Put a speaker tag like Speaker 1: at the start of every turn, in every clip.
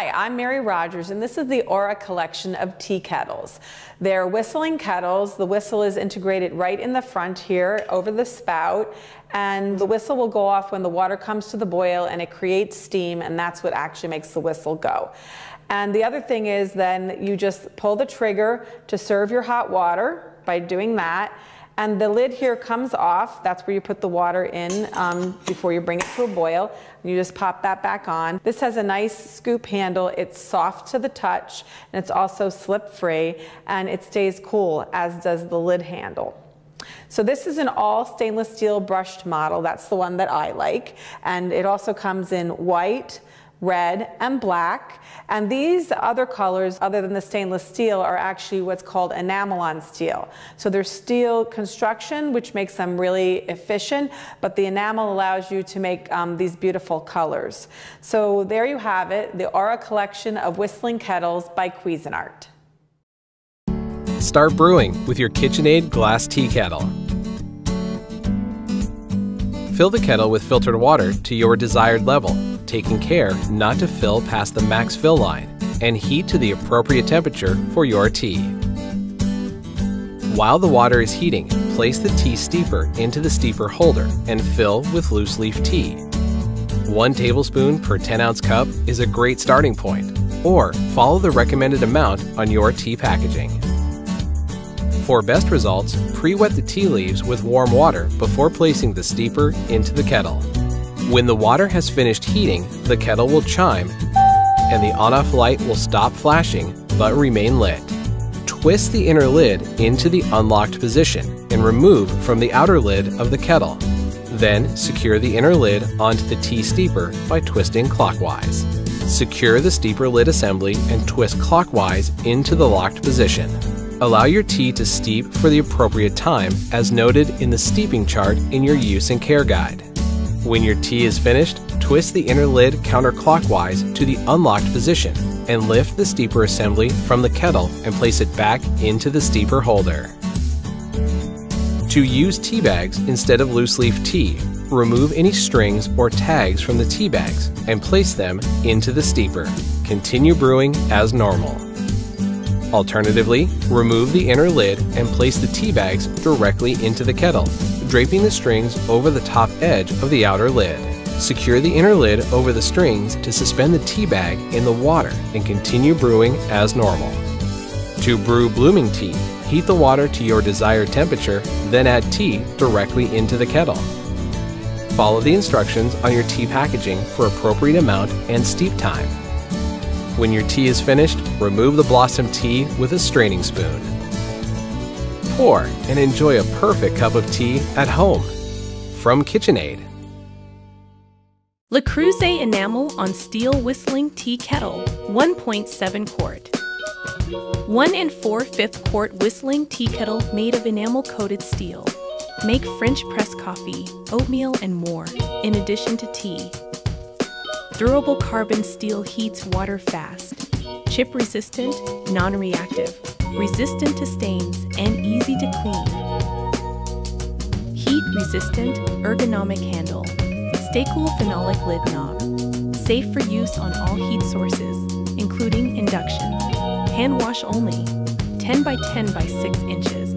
Speaker 1: Hi, I'm Mary Rogers, and this is the Aura collection of tea kettles. They're whistling kettles. The whistle is integrated right in the front here over the spout, and the whistle will go off when the water comes to the boil and it creates steam, and that's what actually makes the whistle go. And the other thing is then you just pull the trigger to serve your hot water by doing that. And the lid here comes off. That's where you put the water in um, before you bring it to a boil. You just pop that back on. This has a nice scoop handle. It's soft to the touch and it's also slip free and it stays cool as does the lid handle. So this is an all stainless steel brushed model. That's the one that I like. And it also comes in white, red, and black. And these other colors, other than the stainless steel, are actually what's called enamel-on steel. So they're steel construction, which makes them really efficient, but the enamel allows you to make um, these beautiful colors. So there you have it, the Aura collection of whistling kettles by Cuisinart.
Speaker 2: Start brewing with your KitchenAid glass tea kettle. Fill the kettle with filtered water to your desired level, taking care not to fill past the max fill line, and heat to the appropriate temperature for your tea. While the water is heating, place the tea steeper into the steeper holder and fill with loose leaf tea. One tablespoon per 10 ounce cup is a great starting point, or follow the recommended amount on your tea packaging. For best results, pre-wet the tea leaves with warm water before placing the steeper into the kettle. When the water has finished heating, the kettle will chime and the on-off light will stop flashing but remain lit. Twist the inner lid into the unlocked position and remove from the outer lid of the kettle. Then secure the inner lid onto the tea steeper by twisting clockwise. Secure the steeper lid assembly and twist clockwise into the locked position. Allow your tea to steep for the appropriate time as noted in the steeping chart in your use and care guide. When your tea is finished, twist the inner lid counterclockwise to the unlocked position and lift the steeper assembly from the kettle and place it back into the steeper holder. To use tea bags instead of loose leaf tea, remove any strings or tags from the tea bags and place them into the steeper. Continue brewing as normal. Alternatively, remove the inner lid and place the tea bags directly into the kettle, draping the strings over the top edge of the outer lid. Secure the inner lid over the strings to suspend the tea bag in the water and continue brewing as normal. To brew blooming tea, heat the water to your desired temperature, then add tea directly into the kettle. Follow the instructions on your tea packaging for appropriate amount and steep time. When your tea is finished, remove the blossom tea with a straining spoon. And enjoy a perfect cup of tea at home. From KitchenAid.
Speaker 3: Le Creuset enamel on steel whistling tea kettle, 1.7 quart. 1 and 4 fifth quart whistling tea kettle made of enamel coated steel. Make French press coffee, oatmeal, and more, in addition to tea. Durable carbon steel heats water fast. Chip resistant, non reactive, resistant to stains, and easy to clean. Heat resistant, ergonomic handle. Stay cool phenolic lid knob. Safe for use on all heat sources, including induction. Hand wash only. 10 by 10 by 6 inches.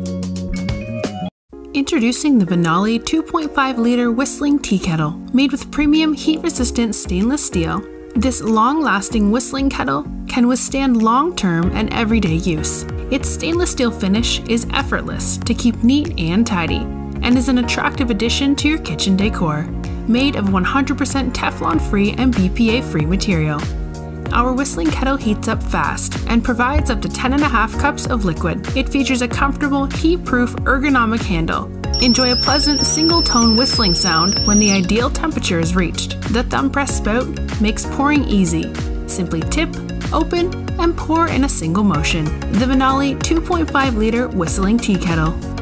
Speaker 4: Introducing the Venoly 2.5 liter whistling tea kettle, made with premium heat resistant stainless steel. This long lasting whistling kettle can withstand long term and everyday use. Its stainless steel finish is effortless to keep neat and tidy, and is an attractive addition to your kitchen decor. Made of 100% Teflon free and BPA free material. Our whistling kettle heats up fast and provides up to 10.5 cups of liquid. It features a comfortable, heat-proof, ergonomic handle. Enjoy a pleasant single-tone whistling sound when the ideal temperature is reached. The thumb press spout makes pouring easy. Simply tip, open, and pour in a single motion. The Venoly 2.5 liter whistling tea kettle.